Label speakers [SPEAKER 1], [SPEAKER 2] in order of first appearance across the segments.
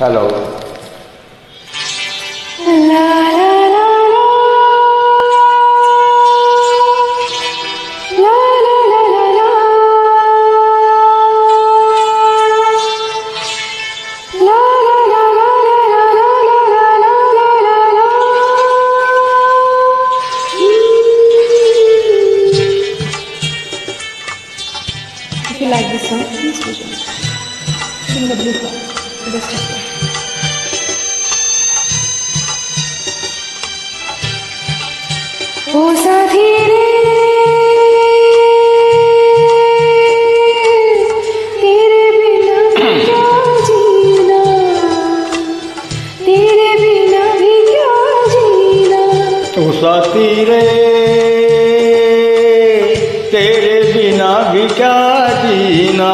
[SPEAKER 1] Hello
[SPEAKER 2] La la la la. La la la la la. La la la la la la la la la la la. If you like this song, please it. Sing the blue part. The rest of it. ओ रे तेरे बिना भी तेरे बिना भी
[SPEAKER 1] तेरे बिना भी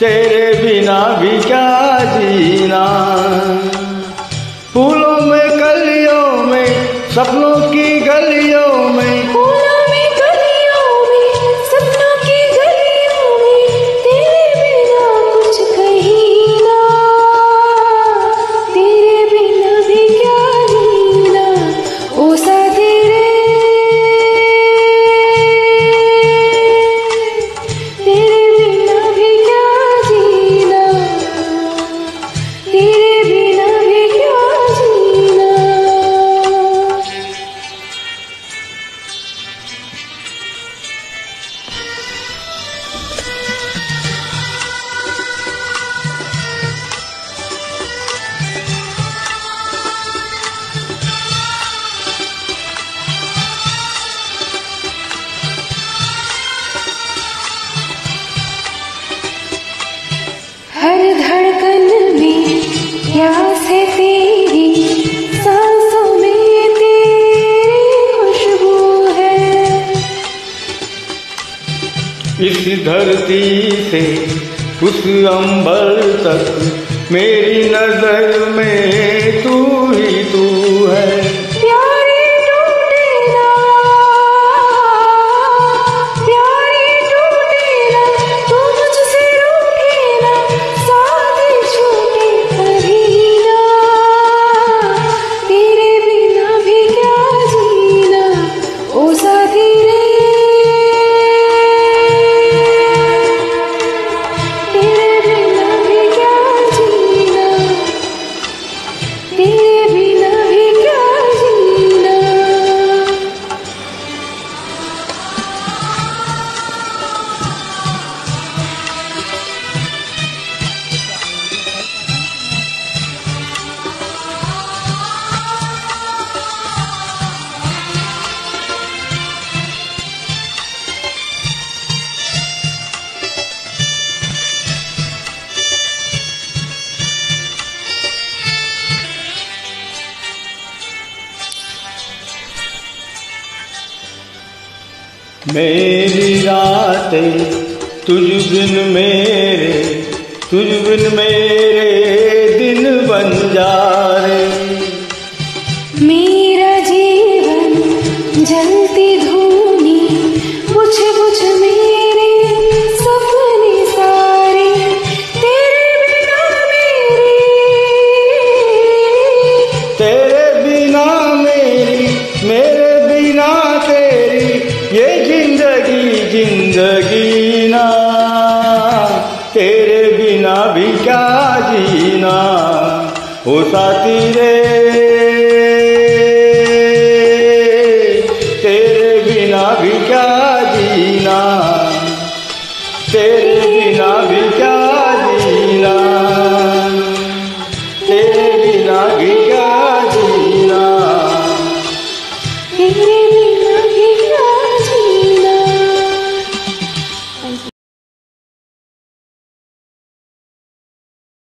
[SPEAKER 1] तेरे बिना भी क्या जीना फूलों में सपनों की गलियों
[SPEAKER 2] हर धड़कन में प्यास है तेरी सांसों में तेरी खुशबू है।
[SPEAKER 1] इस धरती से उस अंबर तक मेरी नज़र मेरी रातें तुझ बिन मेरे तुझ बिन मेरे दिन बन जा रे।
[SPEAKER 2] मेरा जीवन जलती धूनी बुझ बुझ मेरे सपने सारे तेरे बिना मेरे।
[SPEAKER 1] तेरे না ও সাথী রে